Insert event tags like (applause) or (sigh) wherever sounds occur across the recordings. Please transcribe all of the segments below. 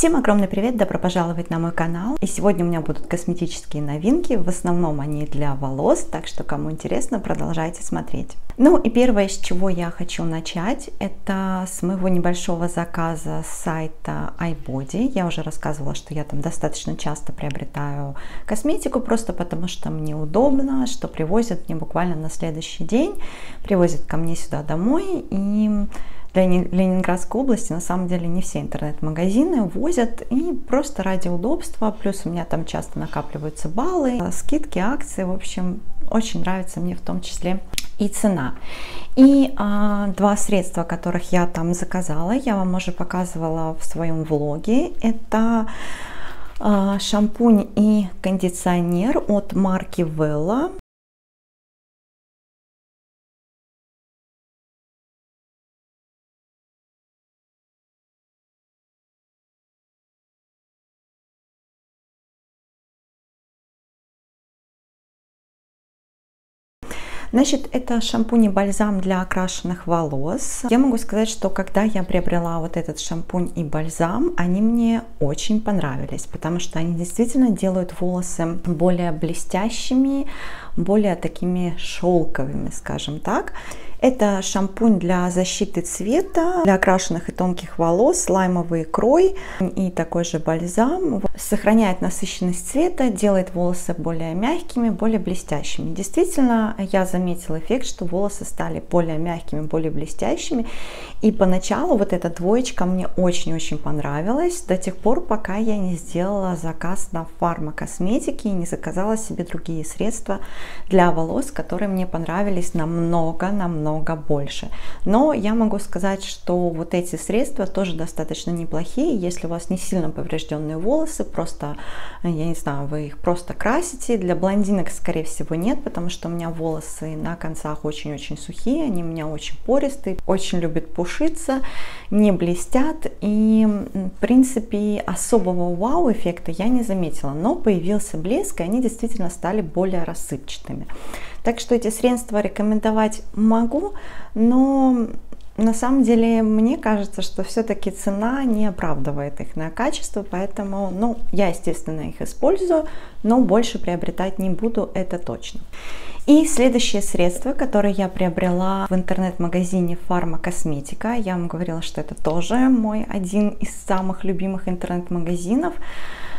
Всем огромный привет, добро пожаловать на мой канал. И сегодня у меня будут косметические новинки, в основном они для волос, так что кому интересно, продолжайте смотреть. Ну и первое, с чего я хочу начать, это с моего небольшого заказа с сайта iBody. Я уже рассказывала, что я там достаточно часто приобретаю косметику, просто потому что мне удобно, что привозят мне буквально на следующий день, привозят ко мне сюда домой и для Ленинградской области на самом деле не все интернет-магазины возят и просто ради удобства, плюс у меня там часто накапливаются баллы, скидки, акции, в общем, очень нравится мне в том числе и цена. И а, два средства, которых я там заказала, я вам уже показывала в своем влоге, это а, шампунь и кондиционер от марки Vella. Значит, это шампунь и бальзам для окрашенных волос. Я могу сказать, что когда я приобрела вот этот шампунь и бальзам, они мне очень понравились, потому что они действительно делают волосы более блестящими, более такими шелковыми, скажем так. Это шампунь для защиты цвета, для окрашенных и тонких волос, лаймовый крой и такой же бальзам. Сохраняет насыщенность цвета, делает волосы более мягкими, более блестящими. Действительно, я заметила эффект, что волосы стали более мягкими, более блестящими. И поначалу вот эта двоечка мне очень-очень понравилась, до тех пор, пока я не сделала заказ на фармакосметике и не заказала себе другие средства для волос, которые мне понравились намного-намного намного больше. Но я могу сказать, что вот эти средства тоже достаточно неплохие, если у вас не сильно поврежденные волосы, просто, я не знаю, вы их просто красите. Для блондинок, скорее всего, нет, потому что у меня волосы на концах очень-очень сухие, они у меня очень пористые, очень любят пушиться, не блестят, и, в принципе, особого вау-эффекта я не заметила, но появился блеск, и они действительно стали более рассыпчатыми. Так что эти средства рекомендовать могу, но на самом деле мне кажется, что все-таки цена не оправдывает их на качество, поэтому, ну, я, естественно, их использую, но больше приобретать не буду, это точно. И следующее средство, которое я приобрела в интернет-магазине Фармакосметика, я вам говорила, что это тоже мой один из самых любимых интернет-магазинов,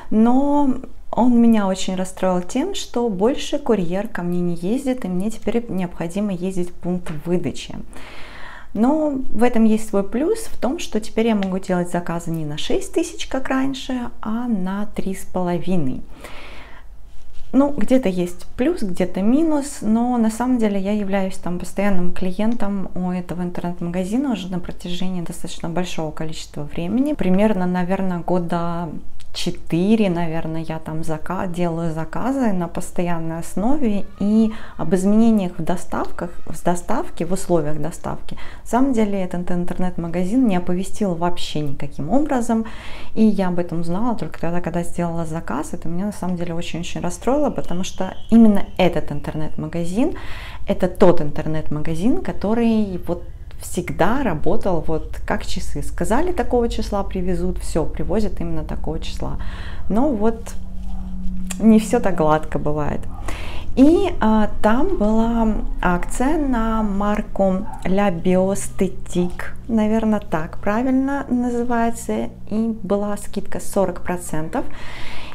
но он меня очень расстроил тем, что больше курьер ко мне не ездит, и мне теперь необходимо ездить в пункт выдачи. Но в этом есть свой плюс в том, что теперь я могу делать заказы не на 6 тысяч, как раньше, а на 3,5. Ну, где-то есть плюс, где-то минус, но на самом деле я являюсь там постоянным клиентом у этого интернет-магазина уже на протяжении достаточно большого количества времени. Примерно, наверное, года 4, наверное, я там заказ, делаю заказы на постоянной основе и об изменениях в доставках, в доставке, в условиях доставки. На самом деле этот интернет-магазин не оповестил вообще никаким образом, и я об этом узнала только тогда, когда сделала заказ. Это меня на самом деле очень-очень расстроило, потому что именно этот интернет-магазин, это тот интернет-магазин, который вот всегда работал вот как часы. Сказали, такого числа привезут, все, привозят именно такого числа. Но вот не все так гладко бывает. И а, там была акция на марку La Biostetic, наверное, так правильно называется, и была скидка 40%.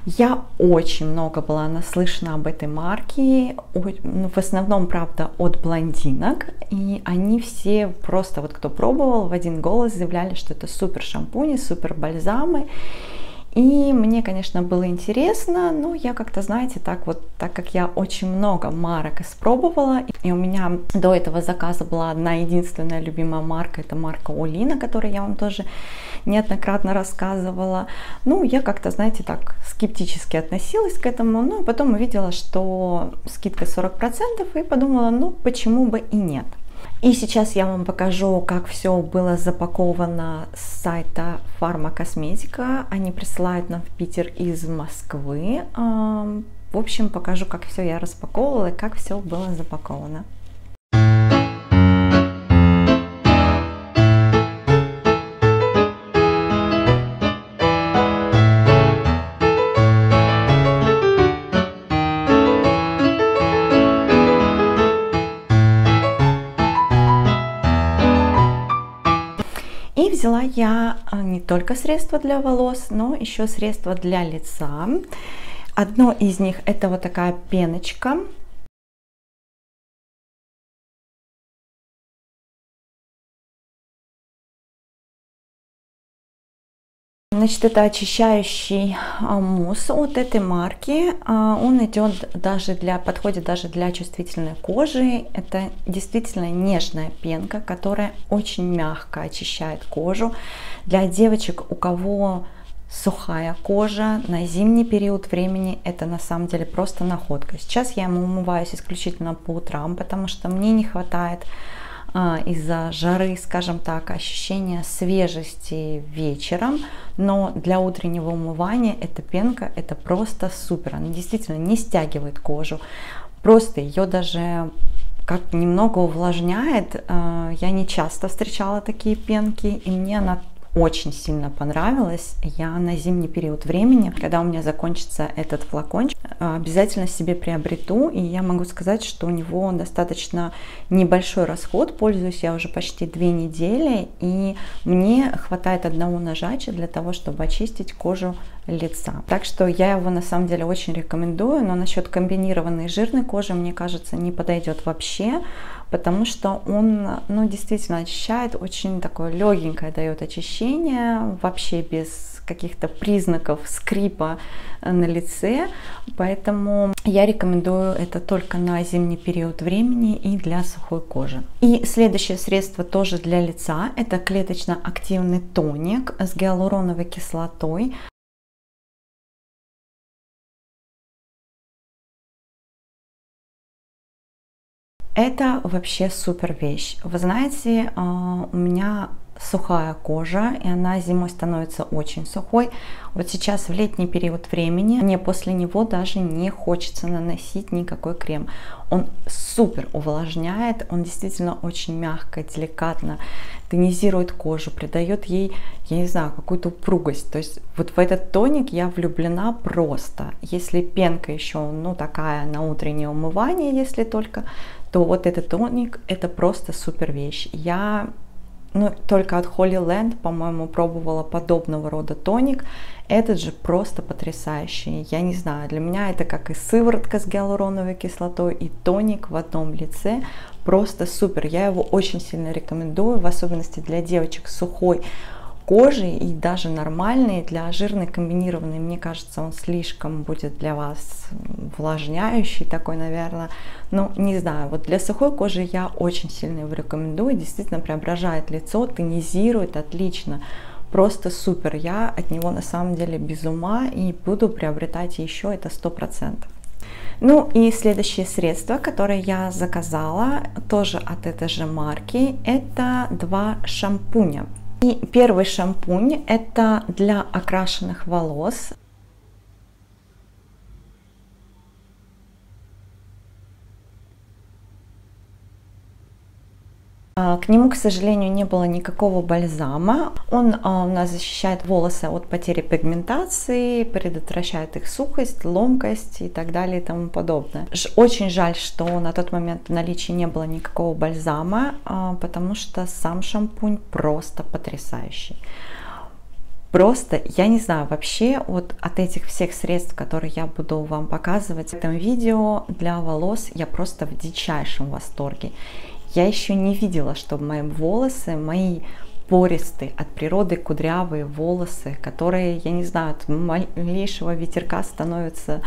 Я очень много была наслышана об этой марке, ну, в основном, правда, от блондинок, и они все просто, вот кто пробовал, в один голос заявляли, что это супер шампуни, супер бальзамы, и мне, конечно, было интересно, но я как-то, знаете, так вот, так как я очень много марок испробовала, и у меня до этого заказа была одна единственная любимая марка, это марка Олина, которую я вам тоже неоднократно рассказывала. Ну, я как-то, знаете, так скептически относилась к этому, но потом увидела, что скидка 40%, и подумала, ну, почему бы и нет. И сейчас я вам покажу, как все было запаковано с сайта Фармакосметика. Они присылают нам в Питер из Москвы. В общем, покажу, как все я распаковывала и как все было запаковано. Взяла я а, не только средства для волос, но еще средства для лица. Одно из них это вот такая пеночка Значит, это очищающий а, мусс от этой марки. А, он идет даже для, подходит даже для чувствительной кожи. Это действительно нежная пенка, которая очень мягко очищает кожу. Для девочек, у кого сухая кожа на зимний период времени это на самом деле просто находка. Сейчас я ему умываюсь исключительно по утрам, потому что мне не хватает из-за жары, скажем так, ощущение свежести вечером, но для утреннего умывания эта пенка это просто супер, она действительно не стягивает кожу, просто ее даже как немного увлажняет. А, я не часто встречала такие пенки, и мне она очень сильно понравилось. Я на зимний период времени, когда у меня закончится этот флакончик, обязательно себе приобрету. И я могу сказать, что у него достаточно небольшой расход. Пользуюсь я уже почти две недели. И мне хватает одного нажатия для того, чтобы очистить кожу лица. Так что я его на самом деле очень рекомендую. Но насчет комбинированной жирной кожи, мне кажется, не подойдет вообще потому что он, ну, действительно очищает, очень такое легенькое дает очищение, вообще без каких-то признаков скрипа на лице, поэтому я рекомендую это только на зимний период времени и для сухой кожи. И следующее средство тоже для лица, это клеточно-активный тоник с гиалуроновой кислотой. Это вообще супер вещь. Вы знаете, а, у меня сухая кожа, и она зимой становится очень сухой. Вот сейчас в летний период времени мне после него даже не хочется наносить никакой крем. Он супер увлажняет, он действительно очень мягко, деликатно тонизирует кожу, придает ей, я не знаю, какую-то упругость. То есть вот в этот тоник я влюблена просто. Если пенка еще, ну такая на утреннее умывание, если только, то вот этот тоник это просто супер вещь. Я ну, только от Holy Land, по-моему, пробовала подобного рода тоник. Этот же просто потрясающий. Я не знаю, для меня это как и сыворотка с гиалуроновой кислотой, и тоник в одном лице. Просто супер. Я его очень сильно рекомендую, в особенности для девочек сухой кожи и даже нормальные для жирной комбинированной, мне кажется, он слишком будет для вас увлажняющий такой, наверное. Ну, не знаю, вот для сухой кожи я очень сильно его рекомендую, действительно преображает лицо, тонизирует отлично. Просто супер, я от него на самом деле без ума и буду приобретать еще это сто процентов. Ну и следующее средство, которое я заказала, тоже от этой же марки, это два шампуня. И первый шампунь это для окрашенных волос. К нему, к сожалению, не было никакого бальзама. Он а, у нас защищает волосы от потери пигментации, предотвращает их сухость, ломкость и так далее и тому подобное. Очень жаль, что на тот момент в наличии не было никакого бальзама, а, потому что сам шампунь просто потрясающий. Просто, я не знаю, вообще вот от этих всех средств, которые я буду вам показывать в этом видео для волос, я просто в дичайшем восторге. Я еще не видела, чтобы мои волосы, мои пористые, от природы кудрявые волосы, которые, я не знаю, от малейшего ветерка становятся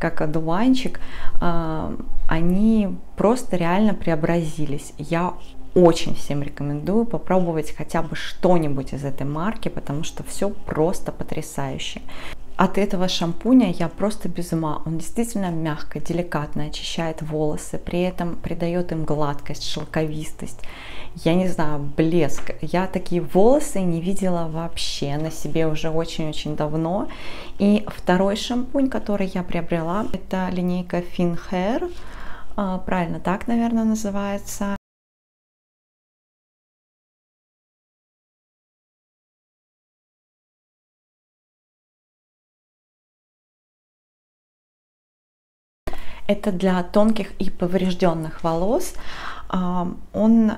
как одуванчик, а, они просто реально преобразились. Я очень всем рекомендую попробовать хотя бы что-нибудь из этой марки, потому что все просто потрясающе от этого шампуня я просто без ума. Он действительно мягко, деликатно очищает волосы, при этом придает им гладкость, шелковистость. Я не знаю, блеск. Я такие волосы не видела вообще на себе уже очень-очень давно. И второй шампунь, который я приобрела, это линейка Fin Hair. А, правильно так, наверное, называется. Это для тонких и поврежденных волос. Он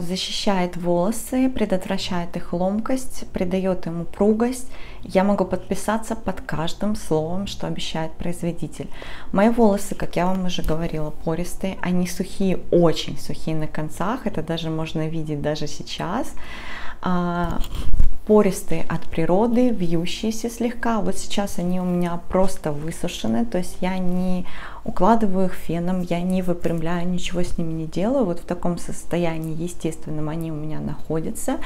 защищает волосы, предотвращает их ломкость, придает им упругость. Я могу подписаться под каждым словом, что обещает производитель. Мои волосы, как я вам уже говорила, пористые. Они сухие, очень сухие на концах. Это даже можно видеть даже сейчас пористые от природы, вьющиеся слегка. Вот сейчас они у меня просто высушены, то есть я не укладываю их феном, я не выпрямляю, ничего с ними не делаю. Вот в таком состоянии естественном они у меня находятся.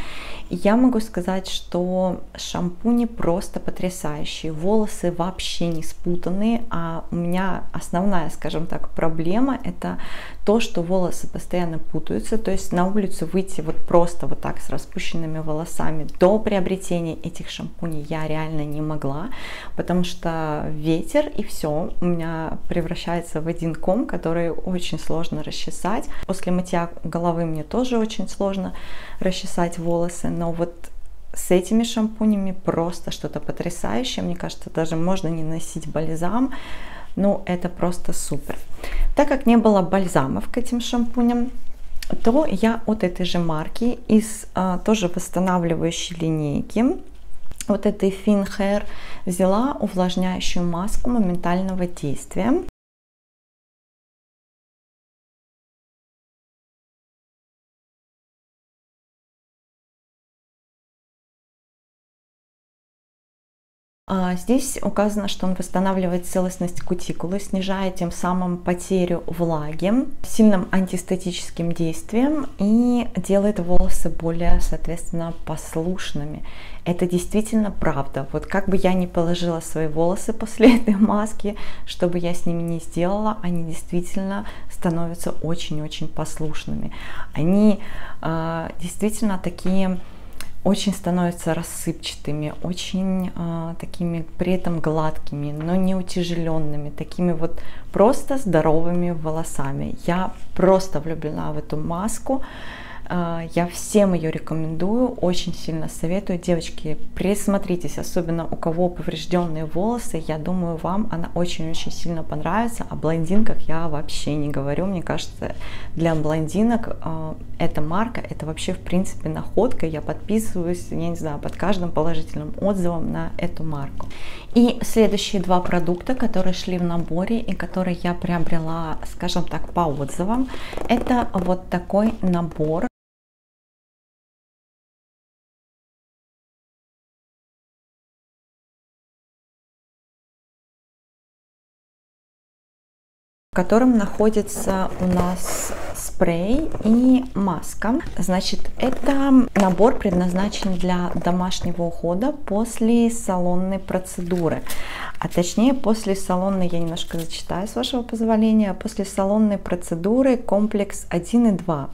И я могу сказать, что шампуни просто потрясающие. Волосы вообще не спутанные, а у меня основная, скажем так, проблема это то, что волосы постоянно путаются. То есть на улицу выйти вот просто вот так с распущенными волосами до приобретения этих шампуней я реально не могла, потому что ветер и все у меня превращается превращается в один ком, который очень сложно расчесать. После мытья головы мне тоже очень сложно расчесать волосы, но вот с этими шампунями просто что-то потрясающее. Мне кажется, даже можно не носить бальзам. Ну, это просто супер. Так как не было бальзамов к этим шампуням, то я от этой же марки из а, тоже восстанавливающей линейки вот этой Fin Hair взяла увлажняющую маску моментального действия. Здесь указано, что он восстанавливает целостность кутикулы, снижая тем самым потерю влаги сильным антистатическим действием и делает волосы более, соответственно, послушными. Это действительно правда. Вот как бы я ни положила свои волосы после (laughs) этой маски, что бы я с ними не сделала, они действительно становятся очень-очень послушными. Они э, действительно такие очень становятся рассыпчатыми, очень э, такими при этом гладкими, но не утяжеленными, такими вот просто здоровыми волосами. Я просто влюблена в эту маску. А, я всем ее рекомендую, очень сильно советую. Девочки, присмотритесь, особенно у кого поврежденные волосы. Я думаю, вам она очень-очень сильно понравится. О блондинках я вообще не говорю. Мне кажется, для блондинок э, эта марка, это вообще в принципе находка. Я подписываюсь, я не знаю, под каждым положительным отзывом на эту марку. И следующие два продукта, которые шли в наборе и которые я приобрела, скажем так, по отзывам, это вот такой набор котором находится у нас спрей и маска. Значит, это набор предназначен для домашнего ухода после салонной процедуры. А точнее, после салонной, я немножко зачитаю, с вашего позволения, после салонной процедуры комплекс 1 и 2.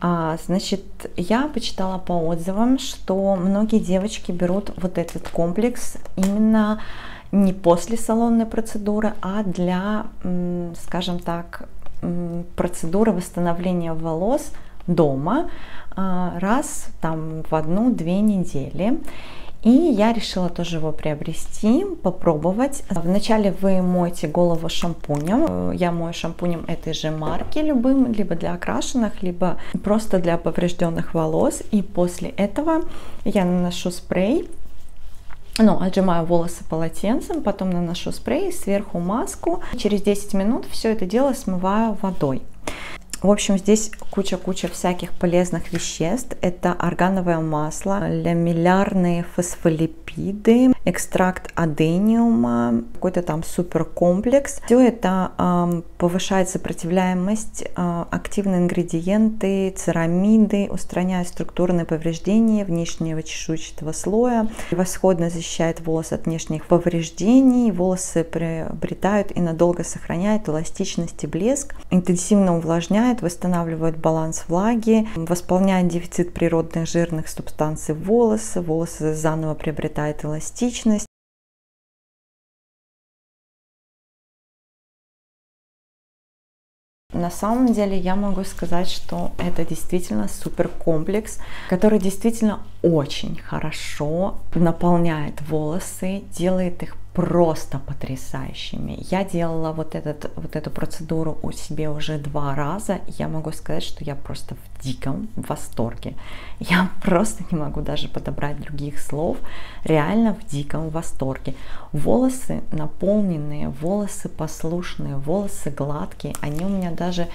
А, значит, я почитала по отзывам, что многие девочки берут вот этот комплекс именно не после салонной процедуры, а для, скажем так, процедуры восстановления волос дома а, раз там в одну-две недели. И я решила тоже его приобрести, попробовать. Вначале вы моете голову шампунем. Я мою шампунем этой же марки любым, либо для окрашенных, либо просто для поврежденных волос. И после этого я наношу спрей ну, отжимаю волосы полотенцем, потом наношу спрей, сверху маску. Через 10 минут все это дело смываю водой. В общем, здесь куча-куча всяких полезных веществ. Это органовое масло, лямиллярные фосфолипиды, экстракт адениума, какой-то там суперкомплекс. Все это э, повышает сопротивляемость, э, активные ингредиенты, церамиды, устраняют структурные повреждения внешнего чешуйчатого слоя, превосходно защищает волос от внешних повреждений, волосы приобретают и надолго сохраняют эластичность и блеск, интенсивно увлажняет увлажняет, восстанавливает баланс влаги, восполняет дефицит природных жирных субстанций волоса, волосы заново приобретают эластичность. На самом деле я могу сказать, что это действительно супер комплекс, который действительно очень хорошо наполняет волосы, делает их просто потрясающими. Я делала вот, этот, вот эту процедуру у себе уже два раза. Я могу сказать, что я просто в диком восторге. Я (laughs) просто не могу даже подобрать других слов. Реально в диком восторге. Волосы наполненные, волосы послушные, волосы гладкие. Они у меня даже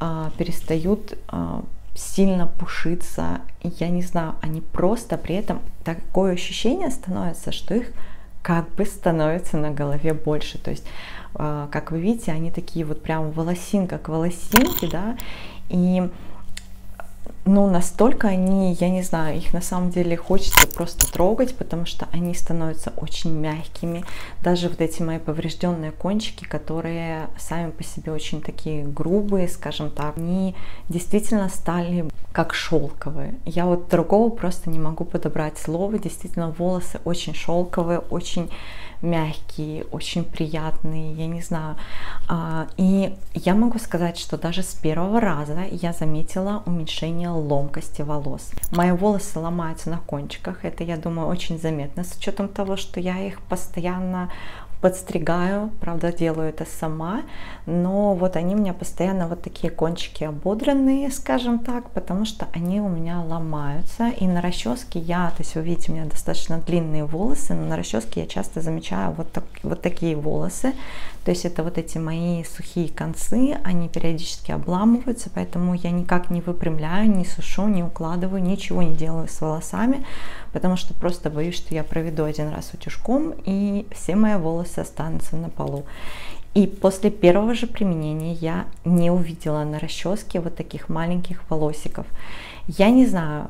а, перестают а, сильно пушиться. Я не знаю, они просто при этом такое ощущение становится, что их как бы становится на голове больше. То есть, а, как вы видите, они такие вот прям волосинка к волосинке, да, и ну, настолько они, я не знаю, их на самом деле хочется просто трогать, потому что они становятся очень мягкими. Даже вот эти мои поврежденные кончики, которые сами по себе очень такие грубые, скажем так, они действительно стали как шелковые. Я вот другого просто не могу подобрать слово. Действительно, волосы очень шелковые, очень мягкие, очень приятные, я не знаю. А, и я могу сказать, что даже с первого раза я заметила уменьшение ломкости волос. Мои волосы ломаются на кончиках, это, я думаю, очень заметно, с учетом того, что я их постоянно подстригаю, правда делаю это сама, но вот они у меня постоянно вот такие кончики ободренные, скажем так, потому что они у меня ломаются, и на расческе я, то есть вы видите, у меня достаточно длинные волосы, но на расческе я часто замечаю вот, так, вот такие волосы, то есть это вот эти мои сухие концы, они периодически обламываются, поэтому я никак не выпрямляю, не сушу, не укладываю, ничего не делаю с волосами, потому что просто боюсь, что я проведу один раз утюжком, и все мои волосы останутся на полу. И после первого же применения я не увидела на расческе вот таких маленьких волосиков. Я не знаю,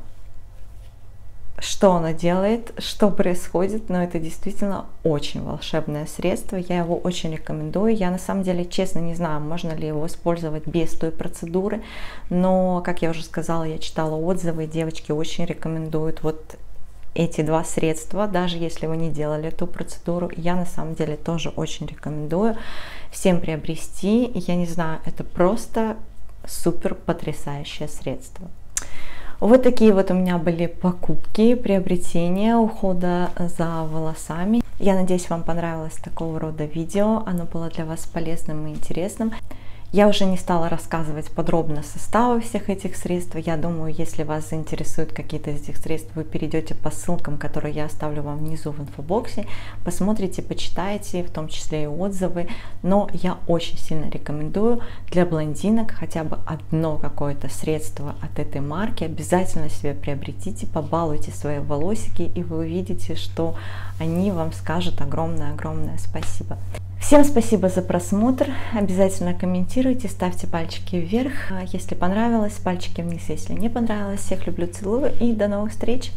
что оно делает, что происходит, но это действительно очень волшебное средство, я его очень рекомендую. Я на самом деле, честно, не знаю, можно ли его использовать без той процедуры, но, как я уже сказала, я читала отзывы, девочки очень рекомендуют вот эти два средства, даже если вы не делали эту процедуру, я на самом деле тоже очень рекомендую всем приобрести. Я не знаю, это просто супер потрясающее средство. Вот такие вот у меня были покупки, приобретения, ухода за волосами. Я надеюсь, вам понравилось такого рода видео. Оно было для вас полезным и интересным. Я уже не стала рассказывать подробно составы всех этих средств. Я думаю, если вас заинтересуют какие-то из этих средств, вы перейдете по ссылкам, которые я оставлю вам внизу в инфобоксе, посмотрите, почитайте, в том числе и отзывы. Но я очень сильно рекомендую для блондинок хотя бы одно какое-то средство от этой марки. Обязательно себе приобретите, побалуйте свои волосики, и вы увидите, что они вам скажут огромное-огромное спасибо. Всем спасибо за просмотр. Обязательно комментируйте, ставьте пальчики вверх, если понравилось, пальчики вниз, если не понравилось. Всех люблю, целую и до новых встреч!